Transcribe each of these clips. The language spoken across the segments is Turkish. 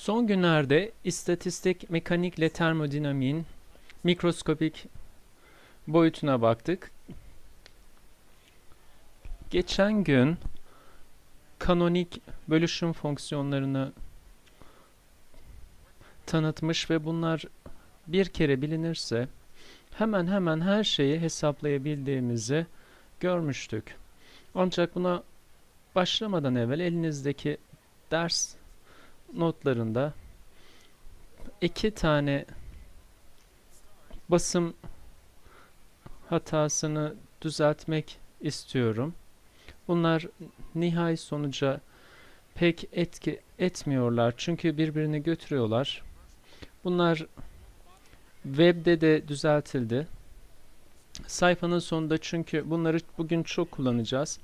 Son günlerde istatistik mekanikle termodinamiğin mikroskopik boyutuna baktık. Geçen gün kanonik bölüşüm fonksiyonlarını tanıtmış ve bunlar bir kere bilinirse hemen hemen her şeyi hesaplayabildiğimizi görmüştük. Ancak buna başlamadan evvel elinizdeki ders notlarında iki tane basım hatasını düzeltmek istiyorum. Bunlar nihai sonuca pek etki etmiyorlar çünkü birbirini götürüyorlar. Bunlar webde de düzeltildi. Sayfanın sonunda çünkü bunları bugün çok kullanacağız.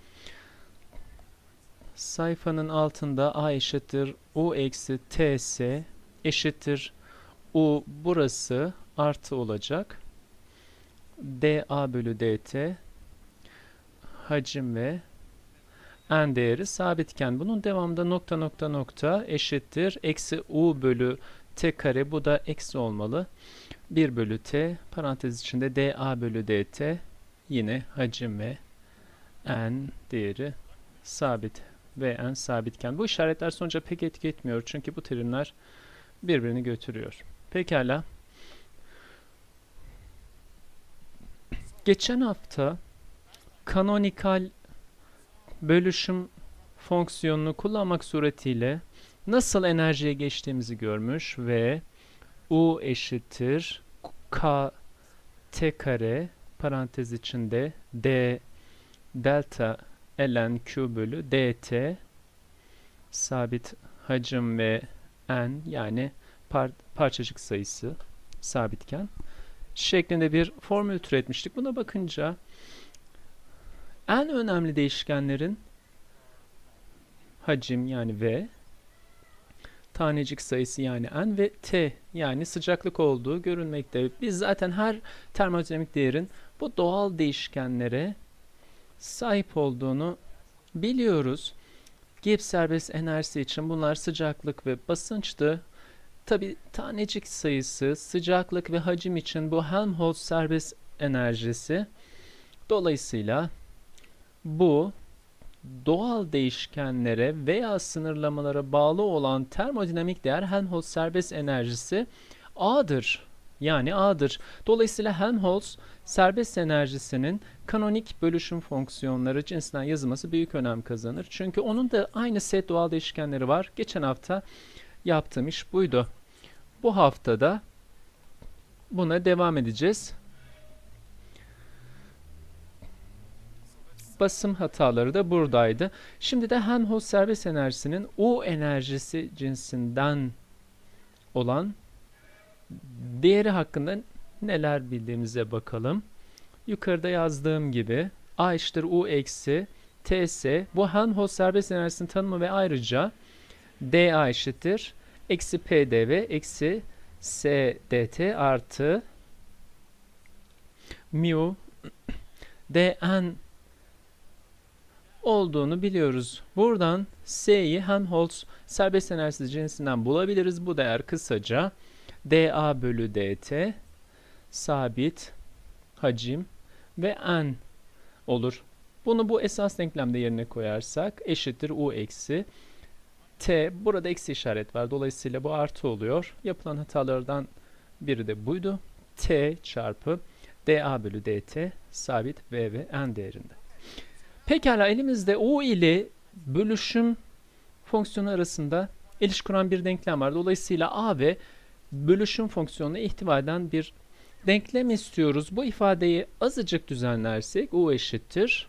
Sayfanın altında a eşittir u eksi ts eşittir u burası artı olacak. dA bölü dt hacim ve n değeri sabitken bunun devamında nokta nokta nokta eşittir eksi u bölü t kare bu da eksi olmalı. 1 bölü t parantez içinde dA bölü dt yine hacim ve n değeri sabit ve n sabitken bu işaretler sonuca pek etki etmiyor çünkü bu terimler birbirini götürüyor. Pekala. Geçen hafta kanonikal bölüşüm fonksiyonunu kullanmak suretiyle nasıl enerjiye geçtiğimizi görmüş ve U eşittir K T kare parantez içinde D delta ln Q bölü dt sabit hacim ve n yani par parçacık sayısı sabitken şeklinde bir formül türetmiştik. Buna bakınca en önemli değişkenlerin hacim yani V, tanecik sayısı yani N ve T yani sıcaklık olduğu görülmekte. Biz zaten her termodinamik değerin bu doğal değişkenlere sahip olduğunu biliyoruz. Gibbs serbest enerjisi için bunlar sıcaklık ve basınçtı. Tabi tanecik sayısı, sıcaklık ve hacim için bu Helmholtz serbest enerjisi. Dolayısıyla bu doğal değişkenlere veya sınırlamalara bağlı olan termodinamik değer Helmholtz serbest enerjisi A'dır. Yani A'dır. Dolayısıyla Helmholtz serbest enerjisinin kanonik bölüşüm fonksiyonları cinsinden yazılması büyük önem kazanır. Çünkü onun da aynı set doğal değişkenleri var. Geçen hafta yaptığım iş buydu. Bu haftada buna devam edeceğiz. Basım hataları da buradaydı. Şimdi de Helmholtz serbest enerjisinin U enerjisi cinsinden olan değeri hakkında neler bildiğimize bakalım. Yukarıda yazdığım gibi A eşittir U eksi TS bu Helmholtz serbest enerjisinin tanımı ve ayrıca dA eşittir eksi PdV eksi SDT artı mu dn olduğunu biliyoruz. Buradan S'yi Helmholtz serbest enerjisi cinsinden bulabiliriz. Bu değer kısaca dA bölü dt sabit hacim ve n olur. Bunu bu esas denklemde yerine koyarsak eşittir u eksi t. Burada eksi işaret var. Dolayısıyla bu artı oluyor. Yapılan hatalardan biri de buydu. t çarpı dA bölü dt sabit v ve n değerinde. Pekala elimizde u ile bölüşüm fonksiyonu arasında ilişki kuran bir denklem var. Dolayısıyla a ve bölüşüm fonksiyonuna ihtiva eden bir denklem istiyoruz. Bu ifadeyi azıcık düzenlersek u eşittir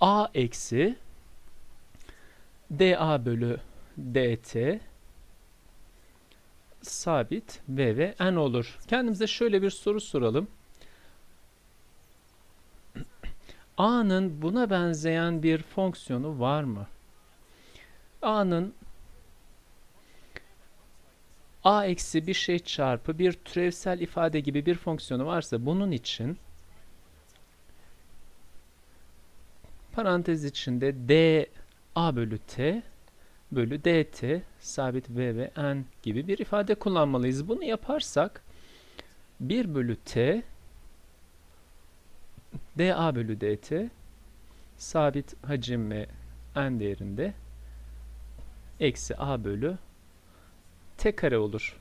a eksi dA bölü dt sabit v ve n olur. Kendimize şöyle bir soru soralım. a'nın buna benzeyen bir fonksiyonu var mı? a'nın a eksi bir şey çarpı bir türevsel ifade gibi bir fonksiyonu varsa bunun için parantez içinde d a bölü t bölü dt sabit v ve n gibi bir ifade kullanmalıyız. Bunu yaparsak 1 bölü t dA bölü dt sabit hacim ve n değerinde eksi a bölü t kare olur.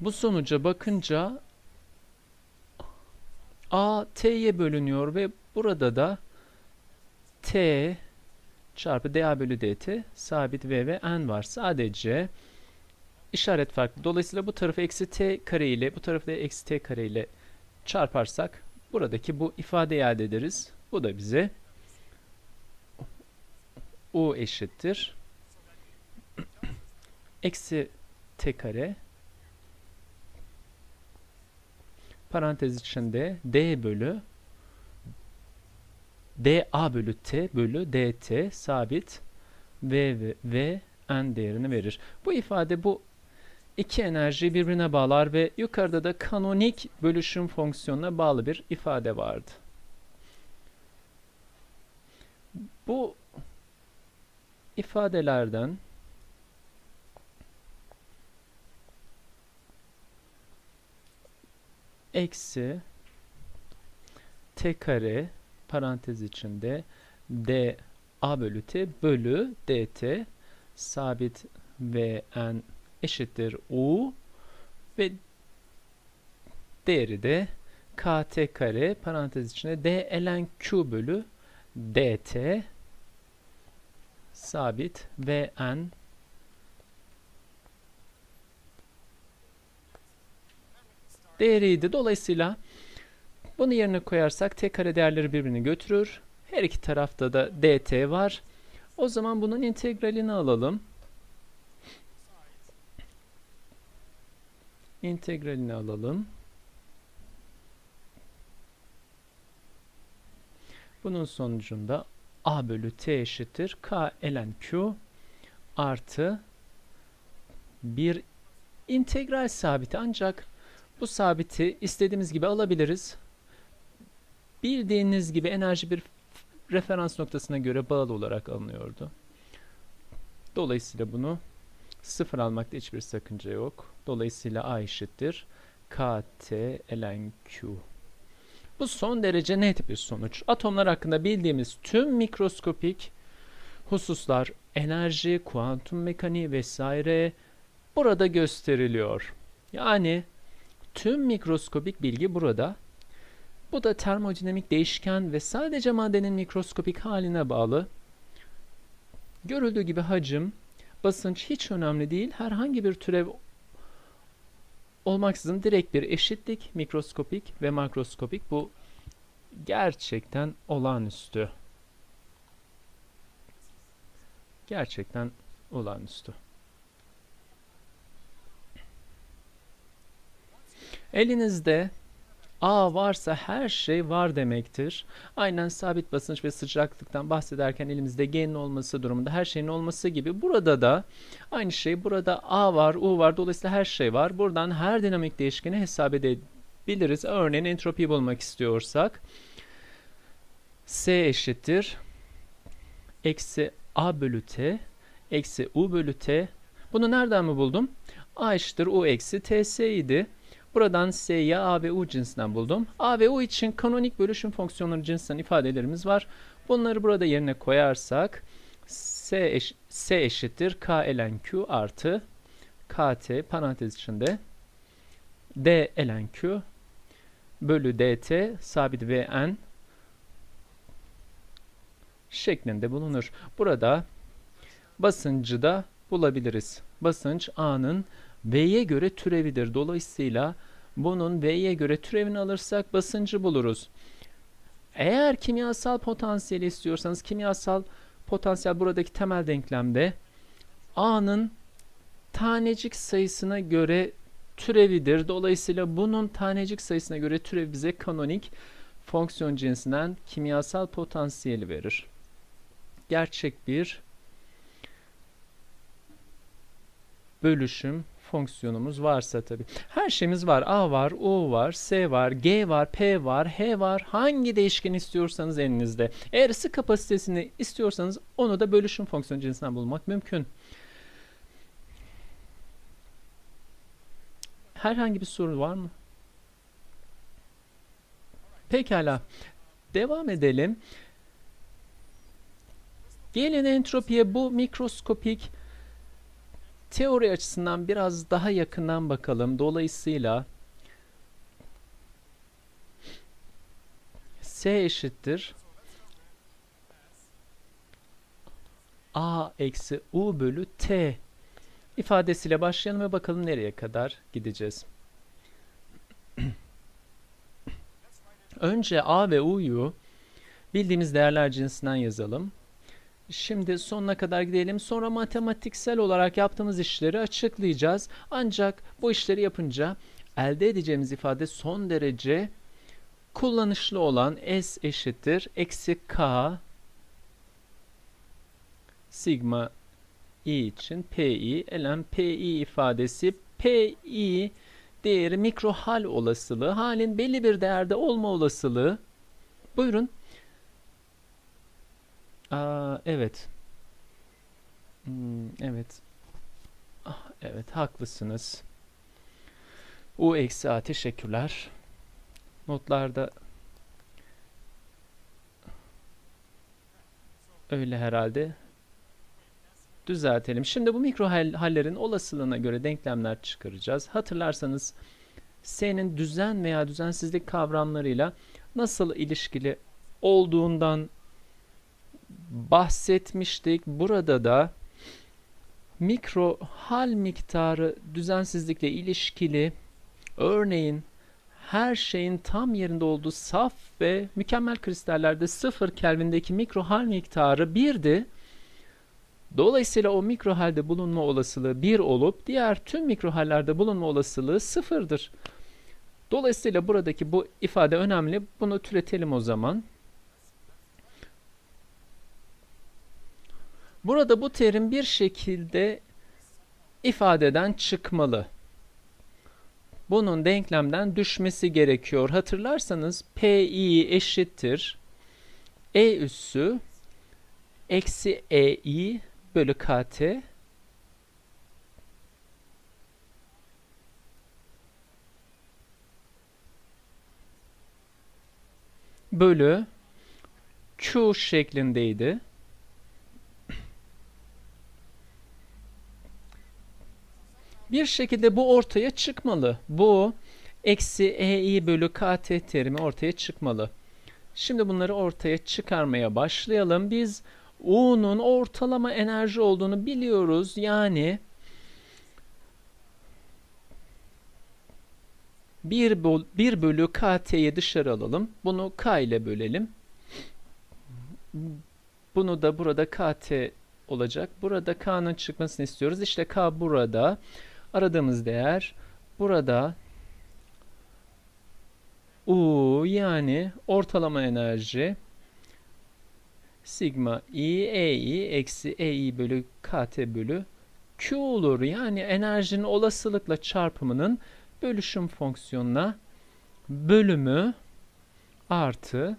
Bu sonuca bakınca a t'ye bölünüyor ve burada da t çarpı dA bölü dt sabit v ve n var. Sadece işaret farklı. Dolayısıyla bu tarafı eksi t kare ile bu tarafı da eksi t kare ile çarparsak buradaki bu ifadeyi elde ederiz. Bu da bize u eşittir eksi t kare parantez içinde d bölü dA bölü t bölü dt sabit v ve v n değerini verir. Bu ifade bu iki enerjiyi birbirine bağlar ve yukarıda da kanonik bölüşüm fonksiyonuna bağlı bir ifade vardı. Bu ifadelerden eksi t kare parantez içinde d a bölü t bölü dt sabit v n eşittir u ve değeri de kt kare parantez içinde d ln q bölü dt sabit v n değeriydi. Dolayısıyla bunu yerine koyarsak t kare değerleri birbirini götürür. Her iki tarafta da dt var. O zaman bunun integralini alalım. integralini alalım. Bunun sonucunda a bölü t eşittir k ln q artı bir integral sabiti ancak bu sabiti istediğimiz gibi alabiliriz. Bildiğiniz gibi enerji bir referans noktasına göre bağlı olarak alınıyordu. Dolayısıyla bunu sıfır almakta hiçbir sakınca yok. Dolayısıyla A eşittir KT ln Q. Bu son derece net bir sonuç. Atomlar hakkında bildiğimiz tüm mikroskopik hususlar, enerji, kuantum mekaniği vesaire burada gösteriliyor. Yani tüm mikroskopik bilgi burada. Bu da termodinamik değişken ve sadece maddenin mikroskopik haline bağlı. Görüldüğü gibi hacim, basınç hiç önemli değil. Herhangi bir türev olmaksızın direkt bir eşitlik mikroskopik ve makroskopik bu gerçekten olağanüstü. Gerçekten olağanüstü. Elinizde A varsa her şey var demektir. Aynen sabit basınç ve sıcaklıktan bahsederken elimizde G'nin olması durumunda her şeyin olması gibi burada da aynı şey. Burada A var, U var. Dolayısıyla her şey var. Buradan her dinamik değişkeni hesap edebiliriz. Örneğin entropi bulmak istiyorsak S eşittir eksi A bölü T eksi U bölü T. Bunu nereden mi buldum? A eşittir U eksi TS idi. Buradan S'yi A ve U cinsinden buldum. A ve U için kanonik bölüşüm fonksiyonları cinsinden ifadelerimiz var. Bunları burada yerine koyarsak S, eş, S eşittir K ln Q artı KT parantez içinde D ln Q bölü dt sabit Vn şeklinde bulunur. Burada basıncı da bulabiliriz. Basınç A'nın V'ye göre türevidir. Dolayısıyla bunun V'ye göre türevini alırsak basıncı buluruz. Eğer kimyasal potansiyeli istiyorsanız kimyasal potansiyel buradaki temel denklemde A'nın tanecik sayısına göre türevidir. Dolayısıyla bunun tanecik sayısına göre türevi bize kanonik fonksiyon cinsinden kimyasal potansiyeli verir. Gerçek bir bölüşüm fonksiyonumuz varsa tabii. Her şeyimiz var. A var, U var, S var, G var, P var, H var. Hangi değişken istiyorsanız elinizde. Eğer ısı kapasitesini istiyorsanız onu da bölüşüm fonksiyonu cinsinden bulmak mümkün. Herhangi bir soru var mı? Pekala. Devam edelim. Gelin entropiye bu mikroskopik teori açısından biraz daha yakından bakalım. Dolayısıyla S eşittir A eksi U bölü T ifadesiyle başlayalım ve bakalım nereye kadar gideceğiz. Önce A ve U'yu bildiğimiz değerler cinsinden yazalım. Şimdi sonuna kadar gidelim. Sonra matematiksel olarak yaptığımız işleri açıklayacağız. Ancak bu işleri yapınca elde edeceğimiz ifade son derece kullanışlı olan S eşittir. Eksi K sigma i için pi ln pi ifadesi pi değeri mikro hal olasılığı halin belli bir değerde olma olasılığı buyurun Aa, evet. Hmm, evet. Ah, evet haklısınız. U eksi a teşekkürler. Notlarda öyle herhalde. Düzeltelim. Şimdi bu mikro hallerin olasılığına göre denklemler çıkaracağız. Hatırlarsanız S'nin düzen veya düzensizlik kavramlarıyla nasıl ilişkili olduğundan bahsetmiştik. Burada da mikro hal miktarı düzensizlikle ilişkili örneğin her şeyin tam yerinde olduğu saf ve mükemmel kristallerde 0 Kelvin'deki mikro hal miktarı 1'di. Dolayısıyla o mikro halde bulunma olasılığı 1 olup diğer tüm mikro hallerde bulunma olasılığı 0'dır. Dolayısıyla buradaki bu ifade önemli. Bunu türetelim o zaman. Burada bu terim bir şekilde ifadeden çıkmalı. Bunun denklemden düşmesi gerekiyor. Hatırlarsanız Pi eşittir E üssü eksi EI bölü KT bölü Q şeklindeydi. Bir şekilde bu ortaya çıkmalı. Bu eksi EI bölü KT terimi ortaya çıkmalı. Şimdi bunları ortaya çıkarmaya başlayalım. Biz U'nun ortalama enerji olduğunu biliyoruz. Yani 1, 1 bölü KT'yi dışarı alalım. Bunu K ile bölelim. Bunu da burada KT olacak. Burada K'nın çıkmasını istiyoruz. İşte K burada. Aradığımız değer burada U yani ortalama enerji sigma i ei eksi ei bölü kt bölü q olur. Yani enerjinin olasılıkla çarpımının bölüşüm fonksiyonuna bölümü artı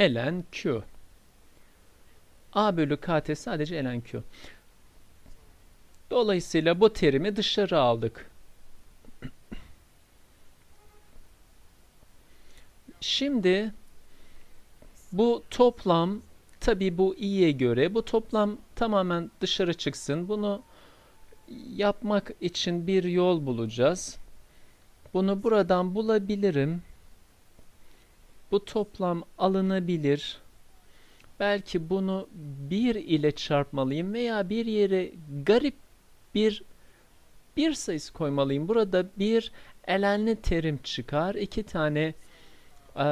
ln q. a bölü kt sadece ln. Dolayısıyla bu terimi dışarı aldık. Şimdi bu toplam tabi bu i'ye göre bu toplam tamamen dışarı çıksın. Bunu yapmak için bir yol bulacağız. Bunu buradan bulabilirim. Bu toplam alınabilir. Belki bunu 1 ile çarpmalıyım veya bir yere garip bir bir sayısı koymalıyım. Burada bir elenli terim çıkar. iki tane e,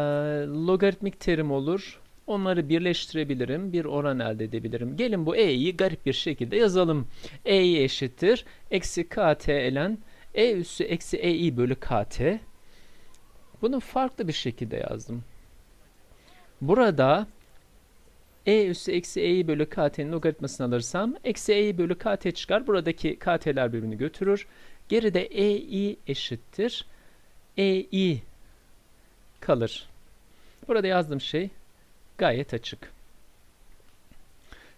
logaritmik terim olur. Onları birleştirebilirim. Bir oran elde edebilirim. Gelin bu e'yi garip bir şekilde yazalım. e'yi eşittir. Eksi kt elen e üssü eksi ei bölü kt. Bunu farklı bir şekilde yazdım. Burada e üssü eksi e'yi bölü kt'nin logaritmasını alırsam eksi e'yi bölü kt çıkar. Buradaki kt'ler birbirini götürür. Geride ei eşittir. ei kalır. Burada yazdığım şey gayet açık.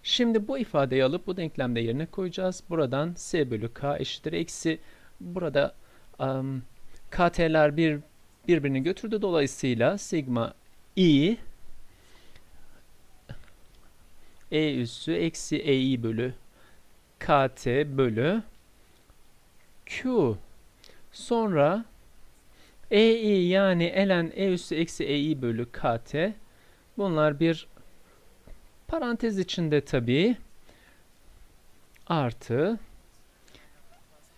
Şimdi bu ifadeyi alıp bu denklemde yerine koyacağız. Buradan s bölü k eşittir. Eksi burada um, kt'ler bir, birbirini götürdü. Dolayısıyla sigma i e üssü eksi ei bölü kt bölü q. Sonra ei yani ln e üssü eksi ei bölü kt bunlar bir parantez içinde tabi artı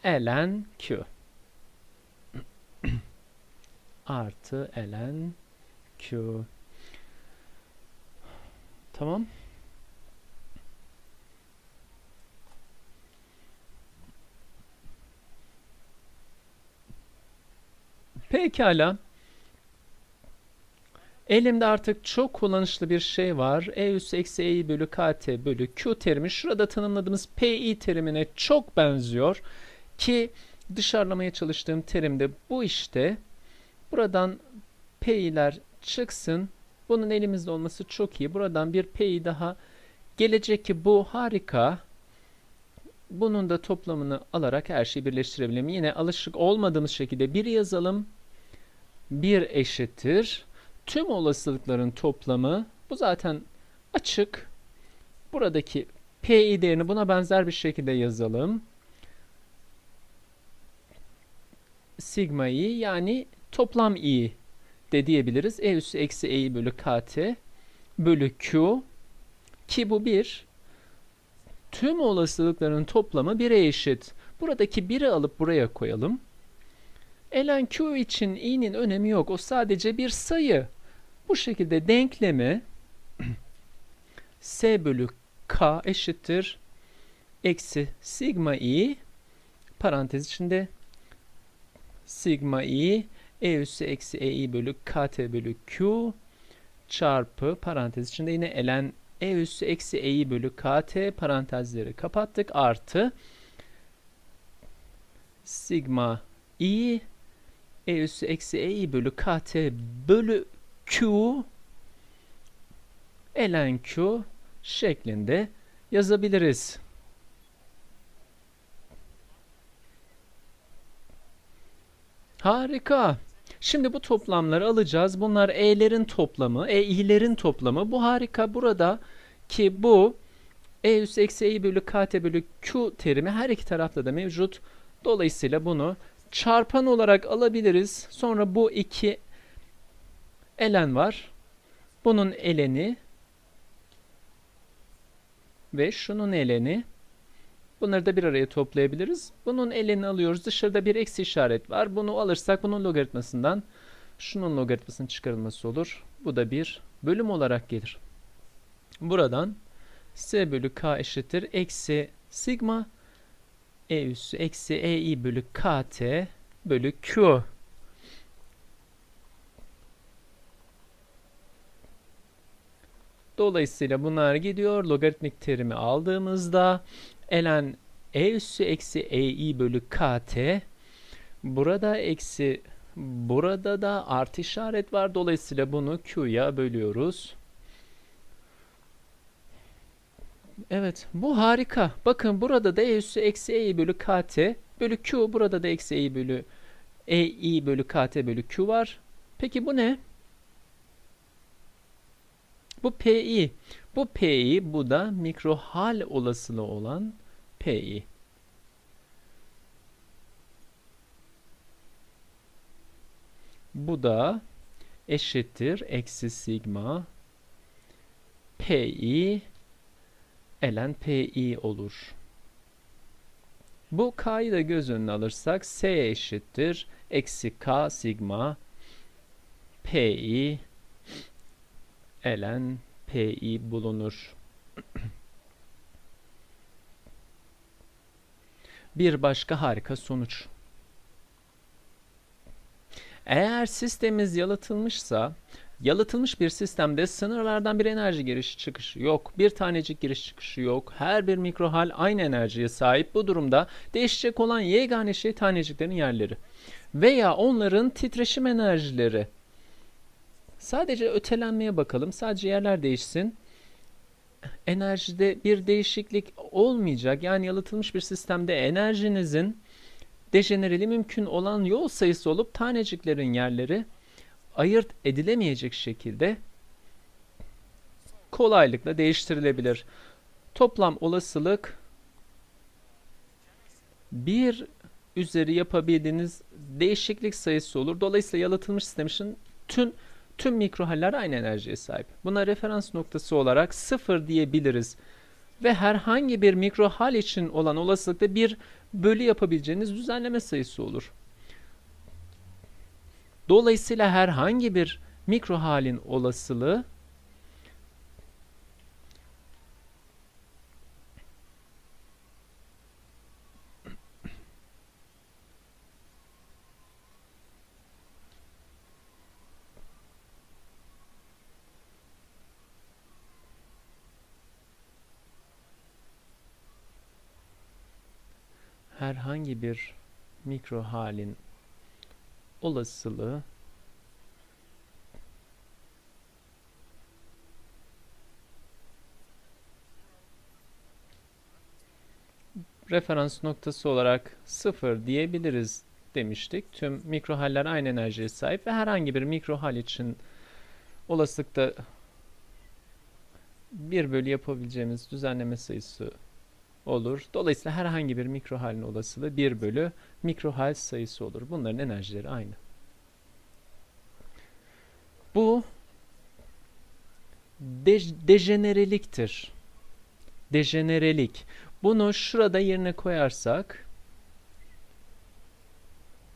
ln q. Artı ln q. Tamam Pekala. Elimde artık çok kullanışlı bir şey var. E üssü eksi e bölü kt bölü q terimi şurada tanımladığımız pi terimine çok benziyor. Ki dışarılamaya çalıştığım terim de bu işte. Buradan pi'ler çıksın. Bunun elimizde olması çok iyi. Buradan bir pi daha gelecek ki bu harika. Bunun da toplamını alarak her şeyi birleştirebilirim. Yine alışık olmadığımız şekilde bir yazalım. 1 eşittir. Tüm olasılıkların toplamı bu zaten açık. Buradaki pi değerini buna benzer bir şekilde yazalım. Sigma i yani toplam i de diyebiliriz. E üssü eksi e bölü kt bölü q ki bu 1 tüm olasılıkların toplamı 1'e eşit. Buradaki 1'i alıp buraya koyalım. Ln Q için i'nin önemi yok. O sadece bir sayı. Bu şekilde denklemi S bölü K eşittir. Eksi sigma i parantez içinde sigma i e üssü eksi ei bölü kt bölü q çarpı parantez içinde yine ln e üssü eksi ei bölü kt parantezleri kapattık artı sigma i e üssü eksi e bölü kt bölü q ln q şeklinde yazabiliriz. Harika. Şimdi bu toplamları alacağız. Bunlar e'lerin toplamı, e'lerin toplamı. Bu harika burada ki bu e üssü eksi e bölü kt bölü q terimi her iki tarafta da mevcut. Dolayısıyla bunu çarpan olarak alabiliriz. Sonra bu iki elen var. Bunun eleni ve şunun eleni. Bunları da bir araya toplayabiliriz. Bunun eleni alıyoruz. Dışarıda bir eksi işaret var. Bunu alırsak bunun logaritmasından şunun logaritmasının çıkarılması olur. Bu da bir bölüm olarak gelir. Buradan s bölü k eşittir. Eksi sigma e üssü eksi ei bölü kt bölü q. Dolayısıyla bunlar gidiyor. Logaritmik terimi aldığımızda ln e üssü eksi ei bölü kt burada eksi burada da artı işaret var. Dolayısıyla bunu q'ya bölüyoruz. Evet bu harika. Bakın burada da e üssü eksi e bölü kt bölü q. Burada da eksi e bölü e i bölü kt bölü q var. Peki bu ne? Bu pi. Bu pi bu da mikrohal olasılığı olan pi. Bu da eşittir eksi sigma pi ln pi olur. Bu k'yı da göz önüne alırsak s eşittir eksi k sigma pi ln pi bulunur. Bir başka harika sonuç. Eğer sistemimiz yalıtılmışsa Yalıtılmış bir sistemde sınırlardan bir enerji giriş çıkışı yok. Bir tanecik giriş çıkışı yok. Her bir mikrohal aynı enerjiye sahip. Bu durumda değişecek olan yegane şey taneciklerin yerleri. Veya onların titreşim enerjileri. Sadece ötelenmeye bakalım. Sadece yerler değişsin. Enerjide bir değişiklik olmayacak. Yani yalıtılmış bir sistemde enerjinizin dejenereli mümkün olan yol sayısı olup taneciklerin yerleri ayırt edilemeyecek şekilde kolaylıkla değiştirilebilir. Toplam olasılık bir üzeri yapabildiğiniz değişiklik sayısı olur. Dolayısıyla yalıtılmış sistem için tüm tüm mikrohaller aynı enerjiye sahip. Buna referans noktası olarak sıfır diyebiliriz. Ve herhangi bir mikrohal için olan olasılıkta bir bölü yapabileceğiniz düzenleme sayısı olur. Dolayısıyla herhangi bir mikro halin olasılığı herhangi bir mikro halin olasılığı referans noktası olarak sıfır diyebiliriz demiştik. Tüm mikrohaller aynı enerjiye sahip ve herhangi bir mikrohal için olasılıkta 1 bölü yapabileceğimiz düzenleme sayısı olur. Dolayısıyla herhangi bir mikrohalin olasılığı 1 bölü mikrohal sayısı olur. Bunların enerjileri aynı. Bu de dejenereliktir. Dejenerelik. Bunu şurada yerine koyarsak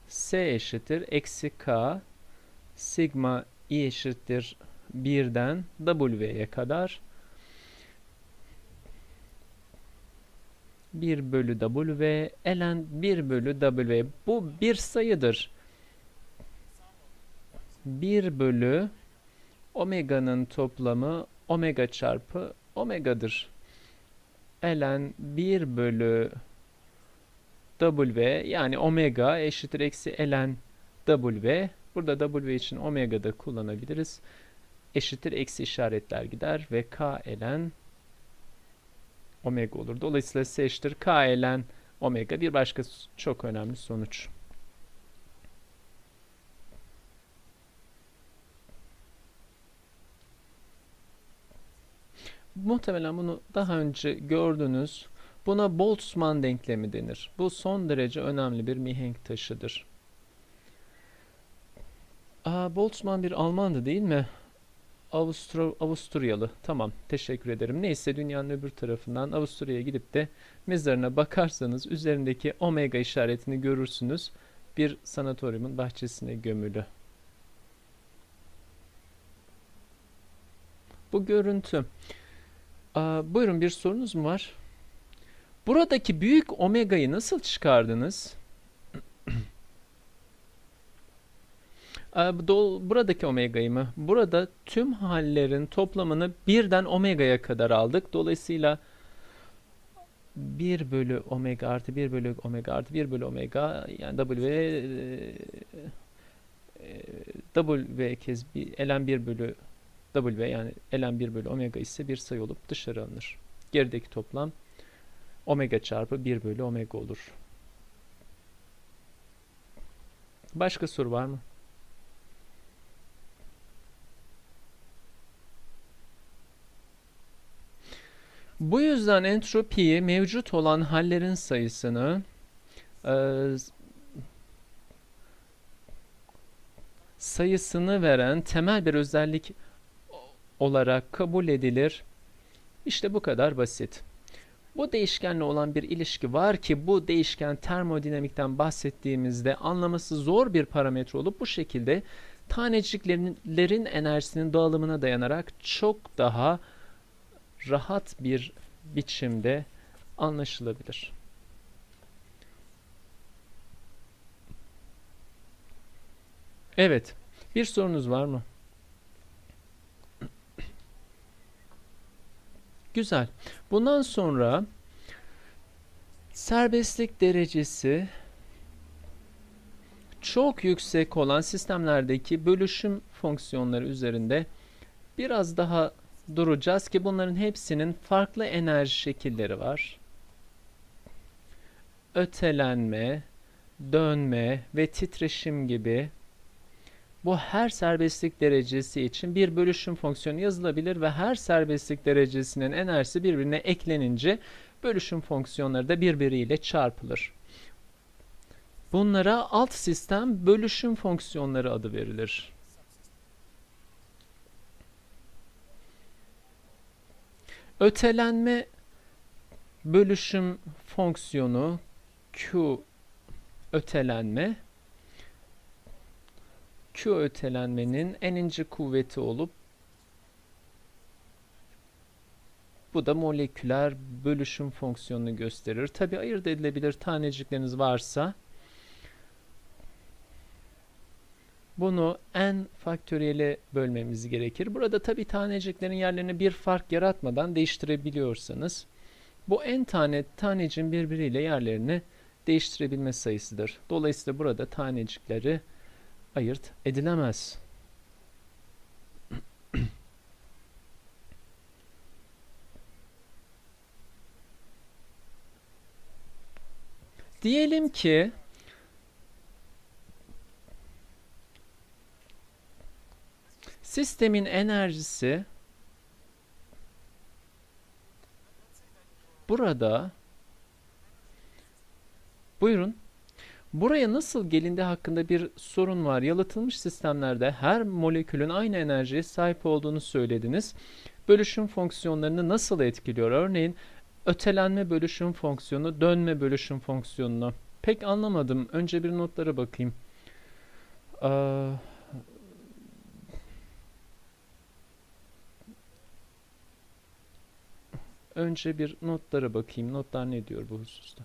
S eşittir eksi K sigma i eşittir 1'den W'ye kadar 1 bölü W ln 1 bölü W bu bir sayıdır. 1 bölü omega'nın toplamı omega çarpı omega'dır. ln 1 bölü W yani omega eşittir eksi ln W. Burada W için omega da kullanabiliriz. Eşittir eksi işaretler gider ve K ln omega olur. Dolayısıyla S eşittir K ln omega bir başka çok önemli sonuç. Muhtemelen bunu daha önce gördünüz. Buna Boltzmann denklemi denir. Bu son derece önemli bir mihenk taşıdır. Aa, Boltzmann bir Almandı değil mi? Avustra Avusturyalı. Tamam teşekkür ederim. Neyse dünyanın öbür tarafından Avusturya'ya gidip de mezarına bakarsanız üzerindeki omega işaretini görürsünüz. Bir sanatoryumun bahçesine gömülü. Bu görüntü. Aa, buyurun bir sorunuz mu var? Buradaki büyük omega'yı nasıl çıkardınız? Buradaki omega'yı mı? Burada tüm hallerin toplamını birden omega'ya kadar aldık. Dolayısıyla 1 bölü omega artı 1 bölü omega artı 1 bölü omega yani W e, W kez ln 1 bölü W yani ln 1 bölü omega ise bir sayı olup dışarı alınır. Gerideki toplam omega çarpı 1 bölü omega olur. Başka soru var mı? Bu yüzden entropiyi mevcut olan hallerin sayısını e, sayısını veren temel bir özellik olarak kabul edilir. İşte bu kadar basit. Bu değişkenle olan bir ilişki var ki bu değişken termodinamikten bahsettiğimizde anlaması zor bir parametre olup bu şekilde taneciklerin enerjisinin dağılımına dayanarak çok daha rahat bir biçimde anlaşılabilir. Evet, bir sorunuz var mı? Güzel. Bundan sonra serbestlik derecesi çok yüksek olan sistemlerdeki bölüşüm fonksiyonları üzerinde biraz daha duracağız ki bunların hepsinin farklı enerji şekilleri var. Ötelenme, dönme ve titreşim gibi bu her serbestlik derecesi için bir bölüşüm fonksiyonu yazılabilir ve her serbestlik derecesinin enerjisi birbirine eklenince bölüşüm fonksiyonları da birbiriyle çarpılır. Bunlara alt sistem bölüşüm fonksiyonları adı verilir. Ötelenme bölüşüm fonksiyonu Q ötelenme Q ötelenmenin eninci kuvveti olup bu da moleküler bölüşüm fonksiyonunu gösterir. Tabi ayırt edilebilir tanecikleriniz varsa bunu n faktöriyele bölmemiz gerekir. Burada tabi taneciklerin yerlerini bir fark yaratmadan değiştirebiliyorsanız bu n tane tanecin birbiriyle yerlerini değiştirebilme sayısıdır. Dolayısıyla burada tanecikleri ayırt edilemez. Diyelim ki sistemin enerjisi burada buyurun Buraya nasıl gelindiği hakkında bir sorun var. Yalıtılmış sistemlerde her molekülün aynı enerjiye sahip olduğunu söylediniz. Bölüşüm fonksiyonlarını nasıl etkiliyor? Örneğin ötelenme bölüşüm fonksiyonu, dönme bölüşüm fonksiyonunu. Pek anlamadım. Önce bir notlara bakayım. Ee, önce bir notlara bakayım. Notlar ne diyor bu hususta?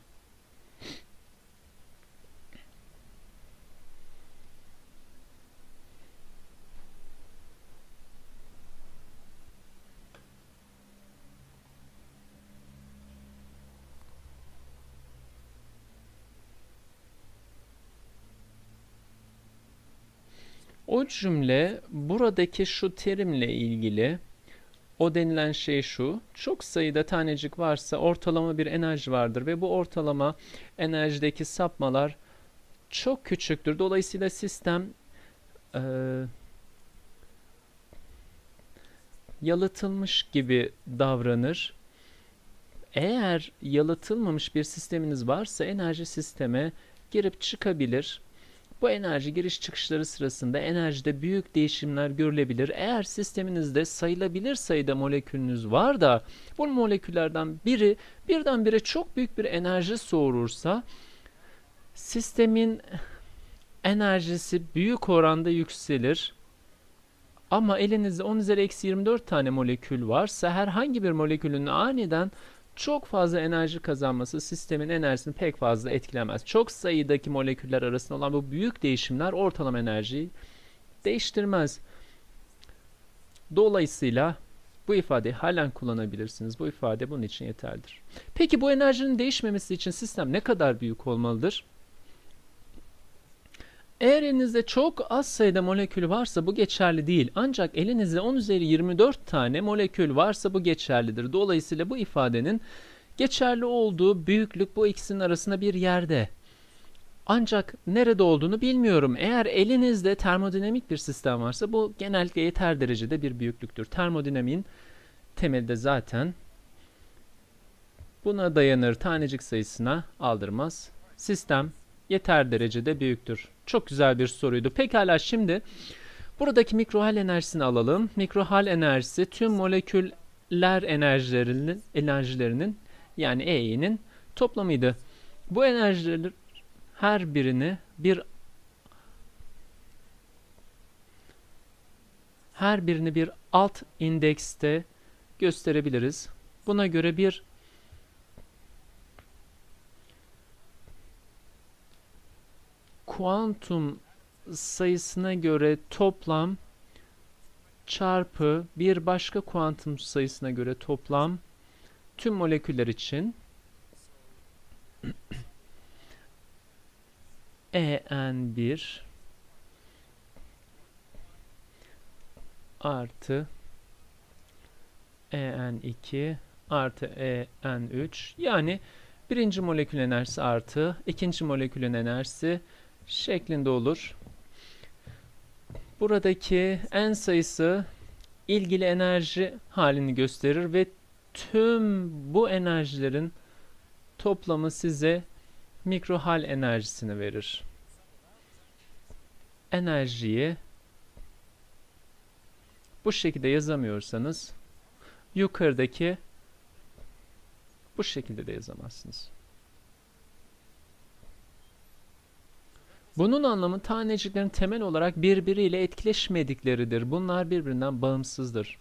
O cümle buradaki şu terimle ilgili o denilen şey şu. Çok sayıda tanecik varsa ortalama bir enerji vardır ve bu ortalama enerjideki sapmalar çok küçüktür. Dolayısıyla sistem e, yalıtılmış gibi davranır. Eğer yalıtılmamış bir sisteminiz varsa enerji sisteme girip çıkabilir bu enerji giriş çıkışları sırasında enerjide büyük değişimler görülebilir. Eğer sisteminizde sayılabilir sayıda molekülünüz var da bu moleküllerden biri birdenbire çok büyük bir enerji soğurursa sistemin enerjisi büyük oranda yükselir. Ama elinizde 10 üzeri eksi 24 tane molekül varsa herhangi bir molekülün aniden çok fazla enerji kazanması sistemin enerjisini pek fazla etkilemez. Çok sayıdaki moleküller arasında olan bu büyük değişimler ortalama enerjiyi değiştirmez. Dolayısıyla bu ifadeyi halen kullanabilirsiniz. Bu ifade bunun için yeterlidir. Peki bu enerjinin değişmemesi için sistem ne kadar büyük olmalıdır? Eğer elinizde çok az sayıda molekül varsa bu geçerli değil. Ancak elinizde 10 üzeri 24 tane molekül varsa bu geçerlidir. Dolayısıyla bu ifadenin geçerli olduğu büyüklük bu ikisinin arasında bir yerde. Ancak nerede olduğunu bilmiyorum. Eğer elinizde termodinamik bir sistem varsa bu genellikle yeter derecede bir büyüklüktür. Termodinamiğin temelde zaten buna dayanır tanecik sayısına aldırmaz. Sistem yeter derecede büyüktür. Çok güzel bir soruydu. Pekala şimdi buradaki mikrohal enerjisini alalım. Mikrohal enerjisi tüm moleküller enerjilerinin enerjilerinin yani E'nin toplamıydı. Bu enerjiler her birini bir her birini bir alt indekste gösterebiliriz. Buna göre bir kuantum sayısına göre toplam çarpı bir başka kuantum sayısına göre toplam tüm moleküller için En1 artı En2 artı En3 yani birinci molekül enerjisi artı ikinci molekülün enerjisi şeklinde olur. Buradaki en sayısı ilgili enerji halini gösterir ve tüm bu enerjilerin toplamı size mikrohal enerjisini verir. Enerjiyi bu şekilde yazamıyorsanız yukarıdaki bu şekilde de yazamazsınız. Bunun anlamı taneciklerin temel olarak birbiriyle etkileşmedikleridir. Bunlar birbirinden bağımsızdır.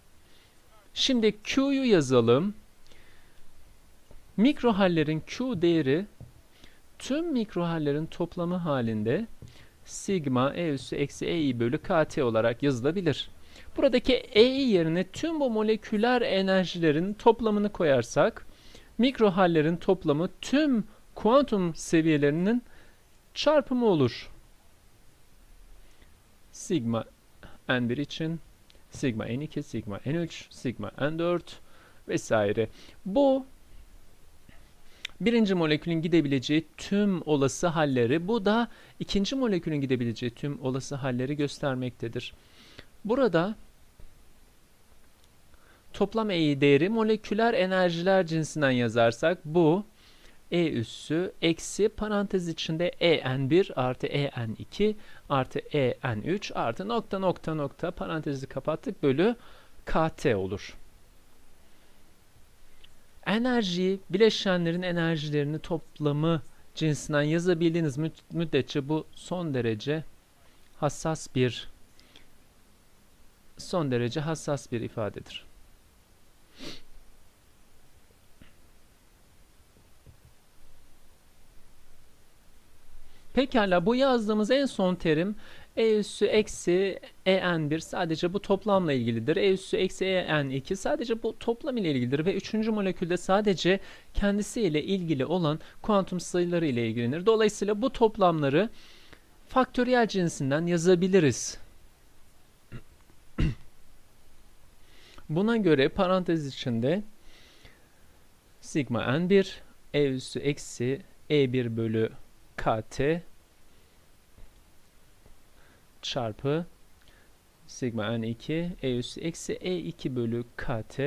Şimdi Q'yu yazalım. Mikrohallerin Q değeri tüm mikrohallerin toplamı halinde sigma E üssü eksi EI bölü KT olarak yazılabilir. Buradaki EI yerine tüm bu moleküler enerjilerin toplamını koyarsak mikrohallerin toplamı tüm kuantum seviyelerinin çarpımı olur. Sigma n1 için sigma n2, sigma n3, sigma n4 vesaire. Bu birinci molekülün gidebileceği tüm olası halleri, bu da ikinci molekülün gidebileceği tüm olası halleri göstermektedir. Burada toplam E değeri moleküler enerjiler cinsinden yazarsak bu E üssü eksi parantez içinde EN1 artı EN2 artı EN3 artı nokta nokta nokta parantezi kapattık bölü KT olur. Enerjiyi bileşenlerin enerjilerini toplamı cinsinden yazabildiğiniz müddetçe bu son derece hassas bir son derece hassas bir ifadedir. Pekala bu yazdığımız en son terim e üssü eksi en1 sadece bu toplamla ilgilidir. E üssü eksi en2 sadece bu toplam ile ilgilidir ve üçüncü molekülde sadece kendisiyle ilgili olan kuantum sayıları ile ilgilenir. Dolayısıyla bu toplamları faktöriyel cinsinden yazabiliriz. Buna göre parantez içinde sigma n1 e üssü eksi e1 bölü kt çarpı sigma n2 e üssü eksi e2 bölü kt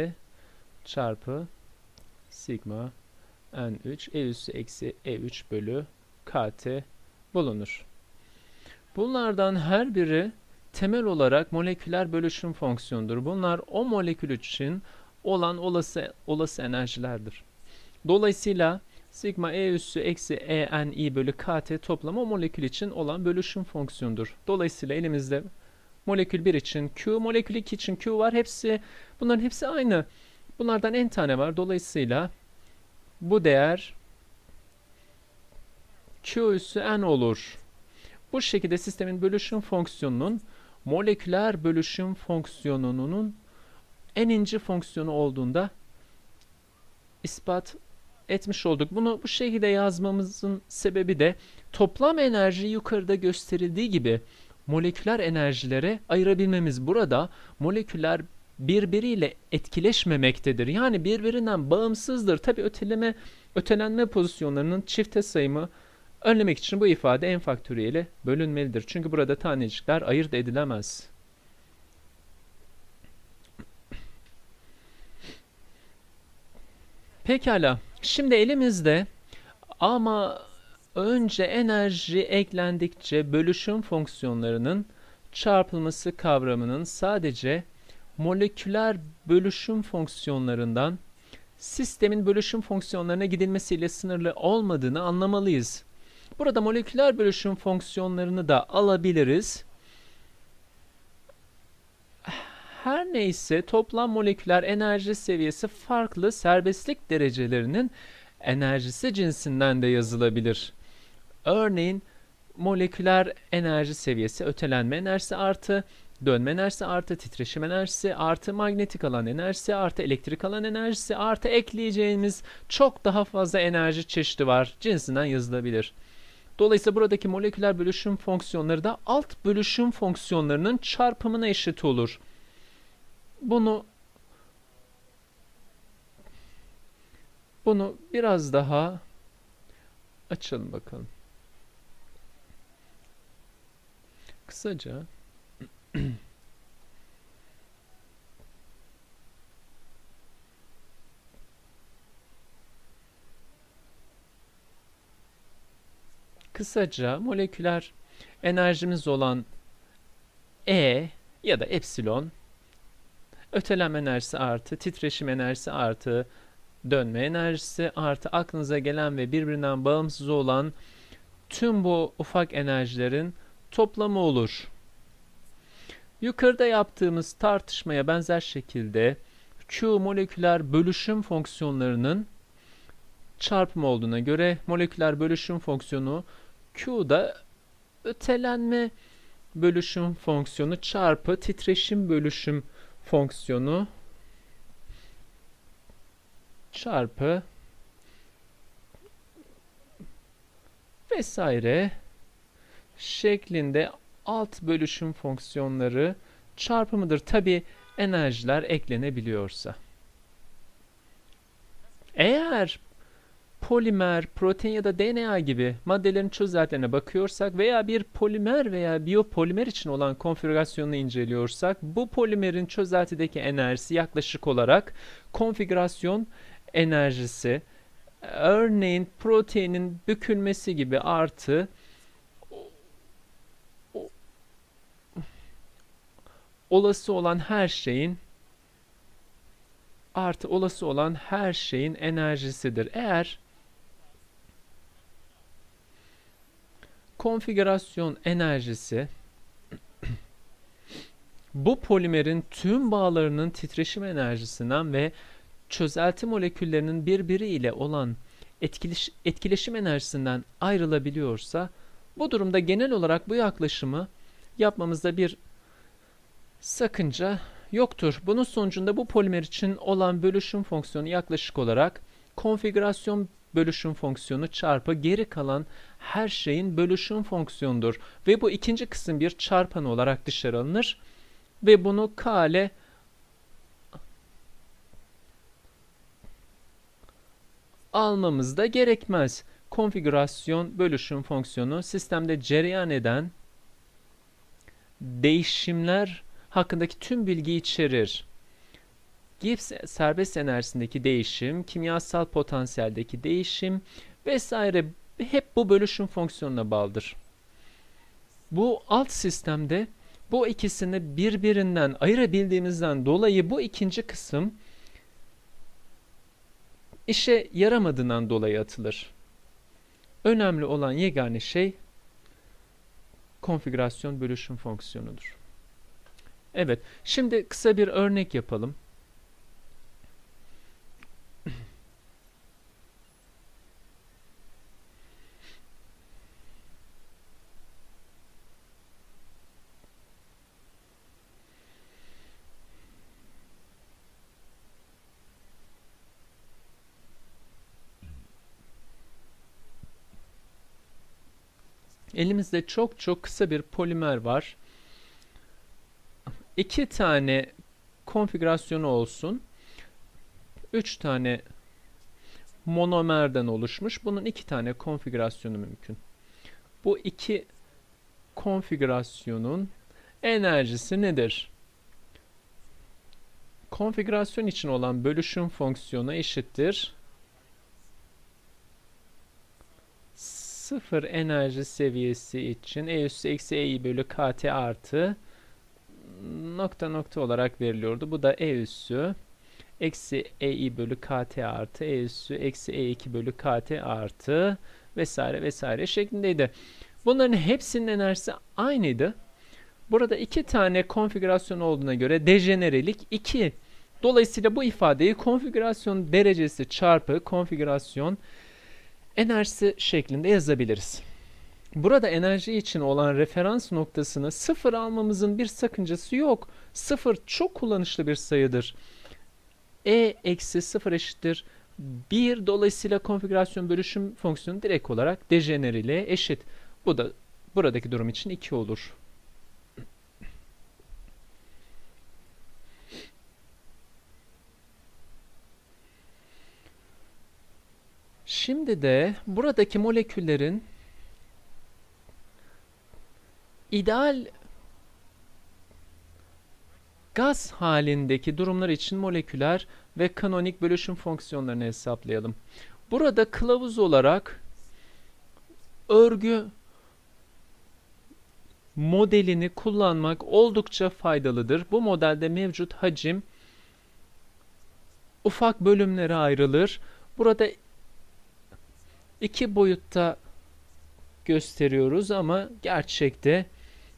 çarpı sigma n3 e üssü eksi e3 bölü kt bulunur. Bunlardan her biri temel olarak moleküler bölüşüm fonksiyonudur. Bunlar o molekül için olan olası olası enerjilerdir. Dolayısıyla Sigma E üssü eksi E N I bölü KT toplamı molekül için olan bölüşüm fonksiyonudur. Dolayısıyla elimizde molekül 1 için Q, molekül 2 için Q var. Hepsi bunların hepsi aynı. Bunlardan n tane var. Dolayısıyla bu değer Q üssü n olur. Bu şekilde sistemin bölüşüm fonksiyonunun moleküler bölüşüm fonksiyonunun eninci fonksiyonu olduğunda ispat etmiş olduk. Bunu bu şekilde yazmamızın sebebi de toplam enerji yukarıda gösterildiği gibi moleküler enerjilere ayırabilmemiz. Burada moleküller birbiriyle etkileşmemektedir. Yani birbirinden bağımsızdır. Tabi öteleme, ötelenme pozisyonlarının çifte sayımı önlemek için bu ifade en faktöriyeli bölünmelidir. Çünkü burada tanecikler ayırt edilemez. Pekala. Şimdi elimizde ama önce enerji eklendikçe bölüşüm fonksiyonlarının çarpılması kavramının sadece moleküler bölüşüm fonksiyonlarından sistemin bölüşüm fonksiyonlarına gidilmesiyle sınırlı olmadığını anlamalıyız. Burada moleküler bölüşüm fonksiyonlarını da alabiliriz. Her neyse toplam moleküler enerji seviyesi farklı serbestlik derecelerinin enerjisi cinsinden de yazılabilir. Örneğin moleküler enerji seviyesi ötelenme enerjisi artı dönme enerjisi artı titreşim enerjisi artı manyetik alan enerjisi artı elektrik alan enerjisi artı ekleyeceğimiz çok daha fazla enerji çeşidi var. Cinsinden yazılabilir. Dolayısıyla buradaki moleküler bölüşüm fonksiyonları da alt bölüşüm fonksiyonlarının çarpımına eşit olur. Bunu bunu biraz daha açalım bakalım. Kısaca Kısaca moleküler enerjimiz olan E ya da epsilon ötelenme enerjisi artı titreşim enerjisi artı dönme enerjisi artı aklınıza gelen ve birbirinden bağımsız olan tüm bu ufak enerjilerin toplamı olur. Yukarıda yaptığımız tartışmaya benzer şekilde Q moleküler bölüşüm fonksiyonlarının çarpımı olduğuna göre moleküler bölüşüm fonksiyonu Q'da ötelenme bölüşüm fonksiyonu çarpı titreşim bölüşüm fonksiyonu çarpı vesaire şeklinde alt bölüşüm fonksiyonları çarpımıdır. Tabi enerjiler eklenebiliyorsa. Eğer polimer, protein ya da DNA gibi maddelerin çözeltilerine bakıyorsak veya bir polimer veya biyopolimer için olan konfigürasyonunu inceliyorsak bu polimerin çözeltideki enerjisi yaklaşık olarak konfigürasyon enerjisi örneğin proteinin bükülmesi gibi artı olası olan her şeyin artı olası olan her şeyin enerjisidir. Eğer konfigürasyon enerjisi bu polimerin tüm bağlarının titreşim enerjisinden ve çözelti moleküllerinin birbiriyle olan etkileş etkileşim enerjisinden ayrılabiliyorsa bu durumda genel olarak bu yaklaşımı yapmamızda bir sakınca yoktur. Bunun sonucunda bu polimer için olan bölüşüm fonksiyonu yaklaşık olarak konfigürasyon bölüşüm fonksiyonu çarpı geri kalan her şeyin bölüşüm fonksiyonudur. Ve bu ikinci kısım bir çarpan olarak dışarı alınır. Ve bunu K ile almamız da gerekmez. Konfigürasyon bölüşüm fonksiyonu sistemde cereyan eden değişimler hakkındaki tüm bilgiyi içerir. Gibbs serbest enerjisindeki değişim, kimyasal potansiyeldeki değişim vesaire hep bu bölüşüm fonksiyonuna bağlıdır. Bu alt sistemde bu ikisini birbirinden ayırabildiğimizden dolayı bu ikinci kısım işe yaramadığından dolayı atılır. Önemli olan yegane şey konfigürasyon bölüşüm fonksiyonudur. Evet, şimdi kısa bir örnek yapalım. Elimizde çok çok kısa bir polimer var. İki tane konfigürasyonu olsun. Üç tane monomerden oluşmuş. Bunun iki tane konfigürasyonu mümkün. Bu iki konfigürasyonun enerjisi nedir? Konfigürasyon için olan bölüşüm fonksiyonu eşittir. Sıfır enerji seviyesi için E üssü eksi E'yi bölü KT artı nokta nokta olarak veriliyordu. Bu da E üssü eksi EI bölü KT artı E üssü eksi E2 bölü KT artı vesaire vesaire şeklindeydi. Bunların hepsinin enerjisi aynıydı. Burada iki tane konfigürasyon olduğuna göre dejenerelik 2. Dolayısıyla bu ifadeyi konfigürasyon derecesi çarpı konfigürasyon enerjisi şeklinde yazabiliriz. Burada enerji için olan referans noktasını sıfır almamızın bir sakıncası yok. Sıfır çok kullanışlı bir sayıdır. E eksi sıfır eşittir 1 dolayısıyla konfigürasyon bölüşüm fonksiyonu direkt olarak dejener ile eşit. Bu da buradaki durum için 2 olur. Şimdi de buradaki moleküllerin ideal gaz halindeki durumlar için moleküler ve kanonik bölüşüm fonksiyonlarını hesaplayalım. Burada kılavuz olarak örgü modelini kullanmak oldukça faydalıdır. Bu modelde mevcut hacim ufak bölümlere ayrılır. Burada iki boyutta gösteriyoruz ama gerçekte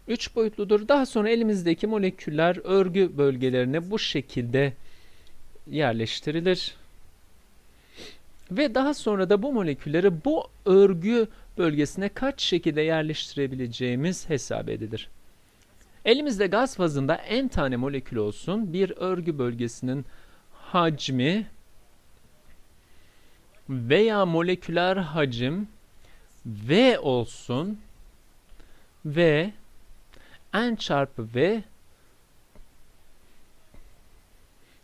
3 boyutludur. Daha sonra elimizdeki moleküller örgü bölgelerine bu şekilde yerleştirilir. Ve daha sonra da bu molekülleri bu örgü bölgesine kaç şekilde yerleştirebileceğimiz hesap edilir. Elimizde gaz fazında n tane molekül olsun. Bir örgü bölgesinin hacmi veya moleküler hacim V olsun ve n çarpı v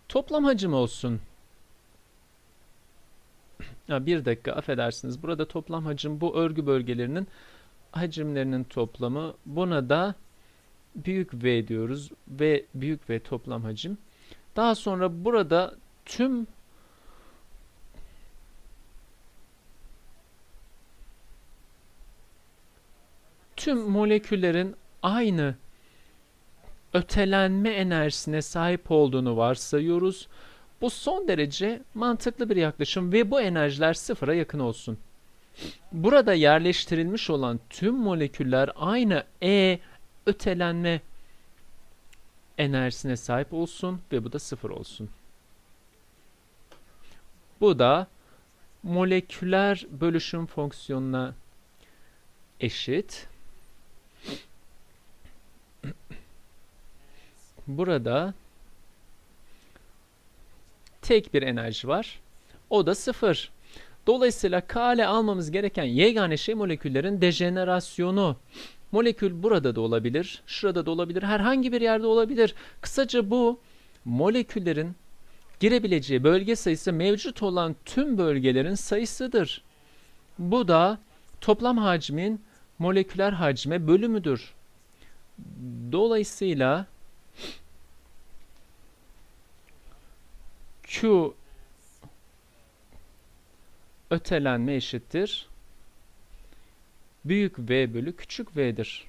toplam hacim olsun. Ya bir dakika affedersiniz. Burada toplam hacim bu örgü bölgelerinin hacimlerinin toplamı. Buna da büyük V diyoruz. V büyük V toplam hacim. Daha sonra burada tüm tüm moleküllerin aynı ötelenme enerjisine sahip olduğunu varsayıyoruz. Bu son derece mantıklı bir yaklaşım ve bu enerjiler sıfıra yakın olsun. Burada yerleştirilmiş olan tüm moleküller aynı E ötelenme enerjisine sahip olsun ve bu da sıfır olsun. Bu da moleküler bölüşüm fonksiyonuna eşit. Burada tek bir enerji var. O da sıfır. Dolayısıyla kale almamız gereken yegane şey moleküllerin dejenerasyonu. Molekül burada da olabilir, şurada da olabilir, herhangi bir yerde olabilir. Kısaca bu moleküllerin girebileceği bölge sayısı mevcut olan tüm bölgelerin sayısıdır. Bu da toplam hacmin moleküler hacme bölümüdür. Dolayısıyla Q ötelenme eşittir. Büyük V bölü küçük V'dir.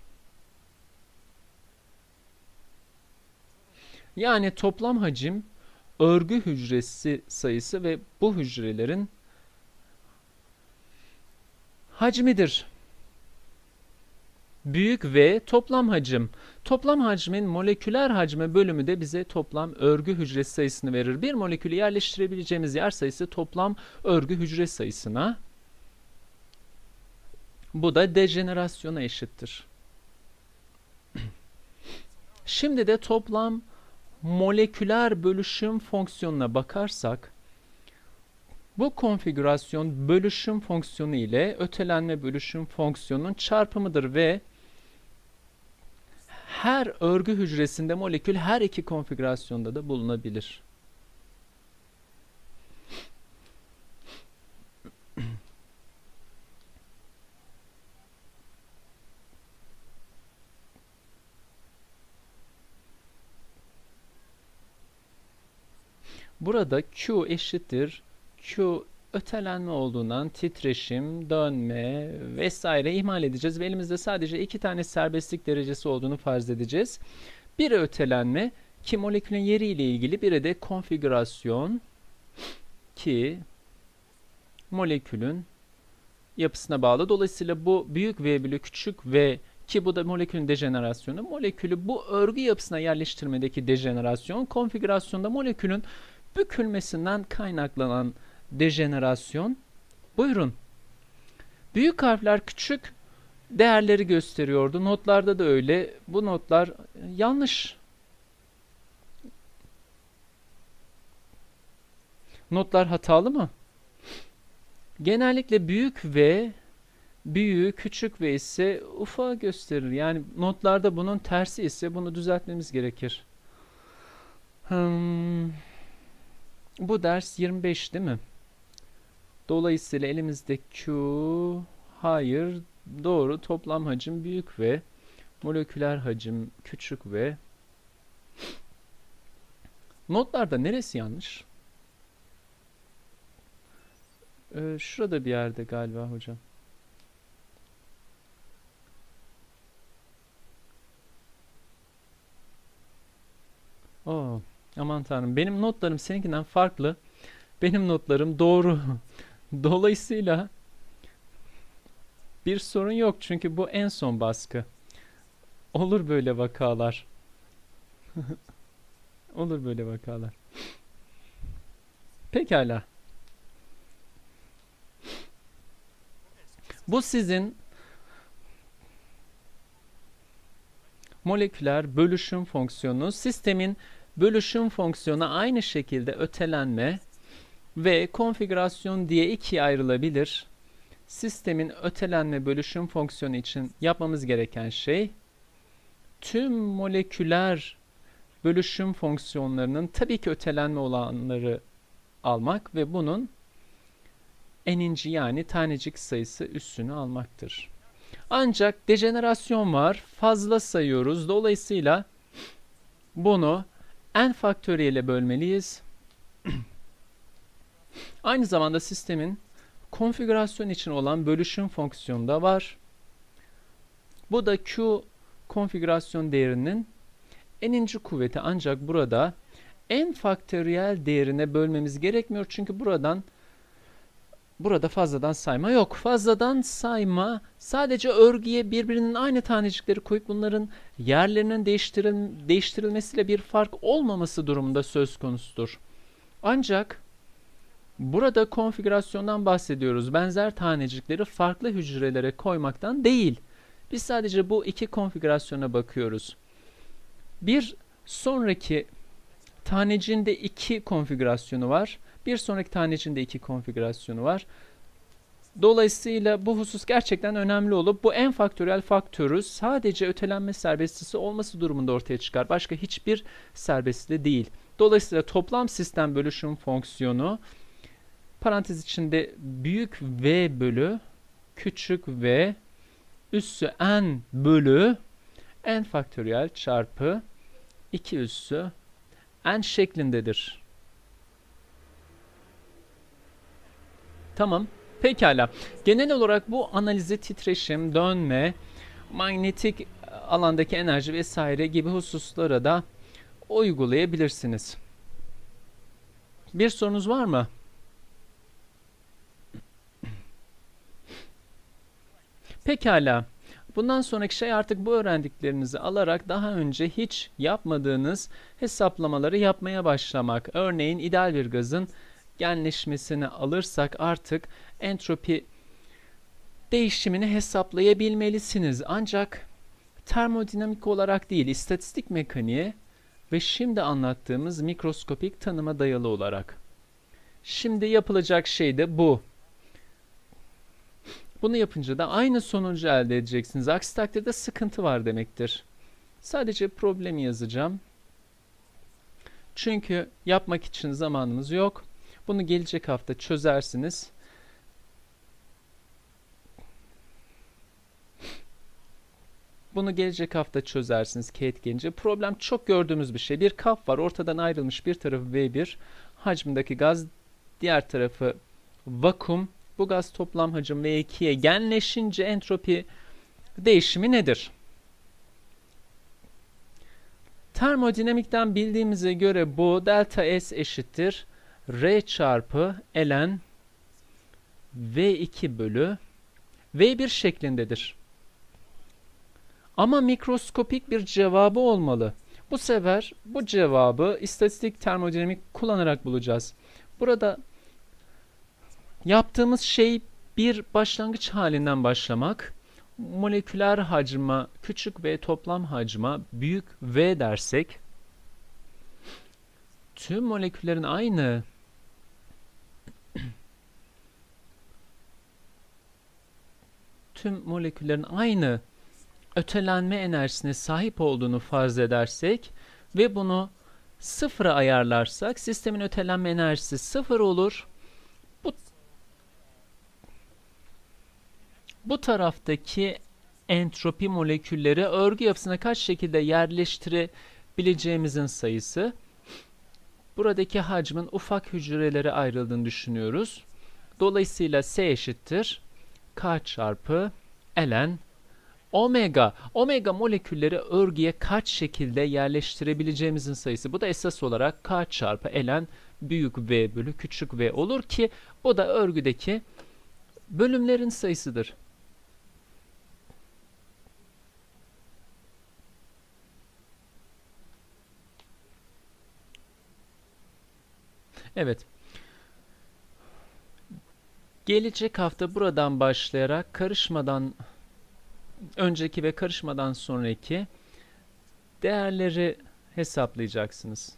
Yani toplam hacim örgü hücresi sayısı ve bu hücrelerin hacmidir. Büyük V toplam hacim. Toplam hacmin moleküler hacme bölümü de bize toplam örgü hücresi sayısını verir. Bir molekülü yerleştirebileceğimiz yer sayısı toplam örgü hücre sayısına. Bu da dejenerasyona eşittir. Şimdi de toplam moleküler bölüşüm fonksiyonuna bakarsak bu konfigürasyon bölüşüm fonksiyonu ile ötelenme bölüşüm fonksiyonunun çarpımıdır ve her örgü hücresinde molekül her iki konfigürasyonda da bulunabilir. Burada Q eşittir Q ötelenme olduğundan titreşim, dönme vesaire ihmal edeceğiz ve elimizde sadece iki tane serbestlik derecesi olduğunu farz edeceğiz. Biri ötelenme ki molekülün yeri ile ilgili biri de konfigürasyon ki molekülün yapısına bağlı. Dolayısıyla bu büyük V bölü küçük V ki bu da molekülün dejenerasyonu. Molekülü bu örgü yapısına yerleştirmedeki dejenerasyon, konfigürasyonda molekülün bükülmesinden kaynaklanan dejenerasyon. Buyurun. Büyük harfler küçük değerleri gösteriyordu. Notlarda da öyle. Bu notlar yanlış. Notlar hatalı mı? Genellikle büyük V büyüğü, küçük V ise ufağı gösterir. Yani notlarda bunun tersi ise bunu düzeltmemiz gerekir. Hmm. Bu ders 25 değil mi? Dolayısıyla elimizde Q, hayır, doğru toplam hacim büyük V, moleküler hacim küçük V. Notlarda neresi yanlış? Ee, şurada bir yerde galiba hocam. Oo, aman tanrım. Benim notlarım seninkinden farklı. Benim notlarım doğru. Dolayısıyla bir sorun yok çünkü bu en son baskı. Olur böyle vakalar. Olur böyle vakalar. Pekala. Bu sizin moleküler bölüşüm fonksiyonu sistemin bölüşüm fonksiyonu aynı şekilde ötelenme ve konfigürasyon diye ikiye ayrılabilir. Sistemin ötelenme bölüşüm fonksiyonu için yapmamız gereken şey tüm moleküler bölüşüm fonksiyonlarının tabii ki ötelenme olanları almak ve bunun eninci yani tanecik sayısı üssünü almaktır. Ancak dejenerasyon var. Fazla sayıyoruz. Dolayısıyla bunu n faktöriyele bölmeliyiz. Aynı zamanda sistemin konfigürasyon için olan bölüşüm fonksiyonu da var. Bu da Q konfigürasyon değerinin n'inci kuvveti ancak burada n faktöriyel değerine bölmemiz gerekmiyor. Çünkü buradan burada fazladan sayma yok. Fazladan sayma sadece örgüye birbirinin aynı tanecikleri koyup bunların yerlerinin değiştiril değiştirilmesiyle bir fark olmaması durumunda söz konusudur. Ancak burada konfigürasyondan bahsediyoruz. Benzer tanecikleri farklı hücrelere koymaktan değil. Biz sadece bu iki konfigürasyona bakıyoruz. Bir sonraki tanecinde iki konfigürasyonu var. Bir sonraki tanecinde iki konfigürasyonu var. Dolayısıyla bu husus gerçekten önemli olup bu en faktörel faktörü sadece ötelenme serbestisi olması durumunda ortaya çıkar. Başka hiçbir serbestli değil. Dolayısıyla toplam sistem bölüşüm fonksiyonu parantez içinde büyük V bölü küçük V üssü n bölü n faktöriyel çarpı 2 üssü n şeklindedir. Tamam. Pekala. Genel olarak bu analizi titreşim, dönme, manyetik alandaki enerji vesaire gibi hususlara da uygulayabilirsiniz. Bir sorunuz var mı? Pekala. Bundan sonraki şey artık bu öğrendiklerinizi alarak daha önce hiç yapmadığınız hesaplamaları yapmaya başlamak. Örneğin ideal bir gazın genleşmesini alırsak artık entropi değişimini hesaplayabilmelisiniz. Ancak termodinamik olarak değil, istatistik mekaniğe ve şimdi anlattığımız mikroskopik tanıma dayalı olarak. Şimdi yapılacak şey de bu. Bunu yapınca da aynı sonucu elde edeceksiniz. Aksi takdirde sıkıntı var demektir. Sadece problemi yazacağım. Çünkü yapmak için zamanımız yok. Bunu gelecek hafta çözersiniz. Bunu gelecek hafta çözersiniz Kate gelince. Problem çok gördüğümüz bir şey. Bir kap var. Ortadan ayrılmış bir tarafı V1 hacmindeki gaz. Diğer tarafı vakum. Bu gaz toplam hacim V2'ye genleşince entropi değişimi nedir? Termodinamikten bildiğimize göre bu delta S eşittir. R çarpı ln V2 bölü V1 şeklindedir. Ama mikroskopik bir cevabı olmalı. Bu sefer bu cevabı istatistik termodinamik kullanarak bulacağız. Burada yaptığımız şey bir başlangıç halinden başlamak. moleküler hacma küçük v toplam hacma büyük V dersek tüm moleküllerin aynı tüm moleküllerin aynı ötelenme enerjisine sahip olduğunu farz edersek ve bunu sıfıra ayarlarsak sistemin ötelenme enerjisi sıfır olur. Bu taraftaki entropi molekülleri örgü yapısına kaç şekilde yerleştirebileceğimizin sayısı. Buradaki hacmin ufak hücrelere ayrıldığını düşünüyoruz. Dolayısıyla S eşittir K çarpı ln omega. Omega molekülleri örgüye kaç şekilde yerleştirebileceğimizin sayısı. Bu da esas olarak K çarpı ln büyük V bölü küçük V olur ki bu da örgüdeki bölümlerin sayısıdır. Evet. Gelecek hafta buradan başlayarak karışmadan önceki ve karışmadan sonraki değerleri hesaplayacaksınız.